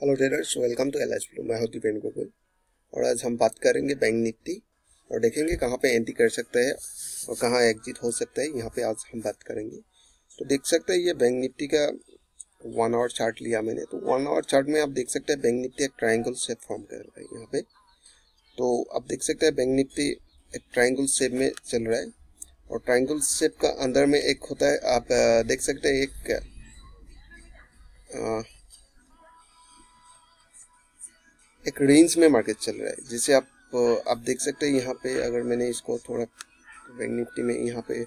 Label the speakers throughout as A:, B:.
A: Hello traders welcome to L H blue मैं हूँ दीपेन गोगोई और आज हम बात करेंगे बैंक निफ्टी और देखेंगे कहाँ पे एंट्री कर सकते हैं और कहाँ एग्जिट हो सकता है। यहाँ पे आज हम बात करेंगे। तो देख सकते हैं ये बैंक निफ्टी का वन आवर चार्ट लिया मैंने। तो वन आवर चार्ट में आप देख सकते हैं बैंक निफ्टी एक ट्राइंगल शेप फॉर्म कर रहा है यहाँ पे। तो आप देख सकते हैं बैंक निफ्टी एक ट्राइंगल शेप में चल रहा है। और ट्राइंगल शेप का अंदर में एक होता है। आप देख सकते हैं एक एक रेंज में मार्केट चल रहा है। जिसे आप आप देख सकते हैं यहाँ पे, अगर मैंने इसको थोड़ा बैंक निफ्टी में यहाँ पे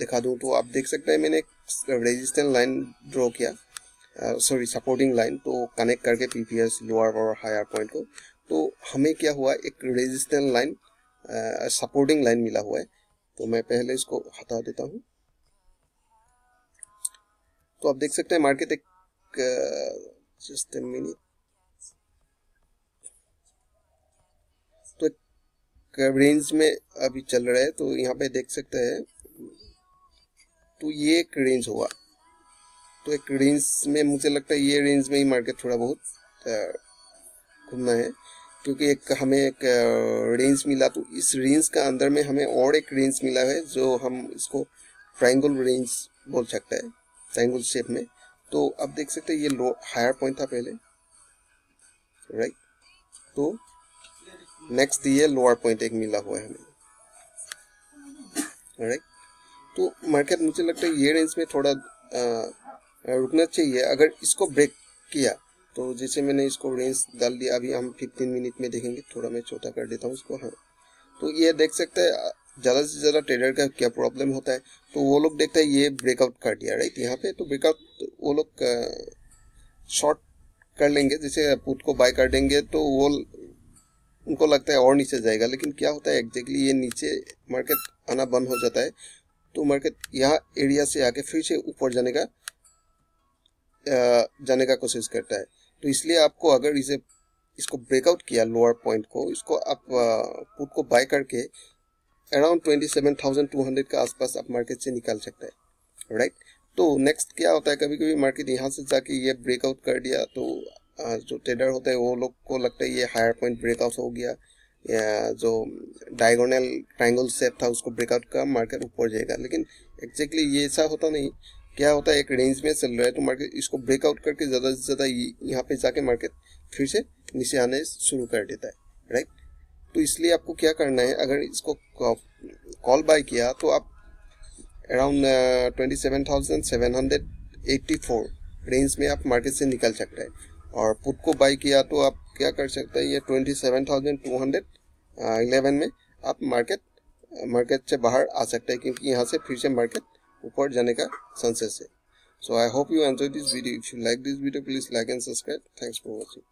A: दिखा दूँ तो आप देख सकते हैं मैंने एक रेजिस्टेंस लाइन ड्रॉ किया। सॉरी सपोर्टिंग लाइन तो कनेक्ट करके पीपीएस लोअर और हायर पॉइंट को। तो हमें क्या हुआ, एक रेजिस्टेंस लाइन सपोर्टिंग लाइन मिला हुआ है। तो मैं पहले इसको हटा देता हूँ। तो आप देख सकते हैं मार्केट एक जस्ट मिनट रेंज में अभी चल रहा है तो यहाँ पे देख सकते हैं। तो ये एक रेंज हुआ। तो एक रेंज में मुझे लगता है ये रेंज में ही मार्केट थोड़ा बहुत घूमना है। क्योंकि एक हमें एक रेंज मिला तो इस रेंज का अंदर में हमें और एक रेंज मिला है, जो हम इसको ट्राइंगल रेंज बोल सकते हैं ट्राइंगल शेप में। तो अब देख सकते हैं ये लो हायर पॉइंट था पहले राइट तो नेक्स्ट ये लोअर पॉइंट एक मिला हुआ है हमें। राइट तो मार्केट मुझे लगता है ये रेंज में थोड़ा आ, रुकना चाहिए। अगर इसको ब्रेक किया तो जैसे मैंने इसको रेंज डाल दिया अभी हम 15 मिनट में देखेंगे। थोड़ा मैं छोटा कर देता हूँ उसको हाँ। तो ये देख सकते हैं ज़्यादा से ज़्यादा ट्रेडर का क्या प्रॉब्लम होता है? तो वो लोग देखते हैं ये ब्रेकआउट कर दिया राइट यहाँ पे तो ब्रेकआउट वो लोग शॉर्ट कर लेंगे। जैसे पुट को बाय कर देंगे तो वो उनको लगता है और नीचे जाएगा, लेकिन क्या होता है एग्जैक्टली ये नीचे मार्केट आना बंद हो जाता है तो मार्केट यहाँ एरिया से आके फिर से ऊपर जाने का जाने का कोशिश करता है। तो इसलिए आपको अगर इसे, इसको ब्रेकआउट किया लोअर पॉइंट को, इसको आप पुट को बाय करके अराउंड ट्वेंटी का आसपास आप मार्केट से निकाल सकते हैं राइट तो नेक्स्ट क्या होता है कभी कभी मार्केट यहाँ से जाके ये ब्रेकआउट कर दिया तो जो ट्रेडर होते हैं, वो लोग को लगता है ये हायर पॉइंट ब्रेकआउट हो गया, या जो डायगोनल ट्राइंगल सेप था, उसको ब्रेकआउट का मार्केट ऊपर जाएगा। लेकिन एग्जैक्टली ये ऐसा होता नहीं। क्या होता है, एक रेंज में चल रहा है तो मार्केट इसको ब्रेकआउट करके ज़्यादा से ज़्यादा यहाँ पे जाके मार्केट फिर से नीचे आने शुरू कर देता है राइट तो इसलिए आपको क्या करना है, अगर इसको कॉल बाय किया तो आप around twenty seven thousand seven hundred eighty four range में आप मार्केट से निकल सकते हैं। और पुट को बाई किया तो आप क्या कर सकते हैं, ये twenty seven thousand two hundred eleven में आप मार्केट मार्केट से बाहर आ सकते हैं, क्योंकि यहाँ से फिर से मार्केट ऊपर जाने का चांसेस है। So I hope you enjoy this video if you like this video please like and subscribe thanks for watching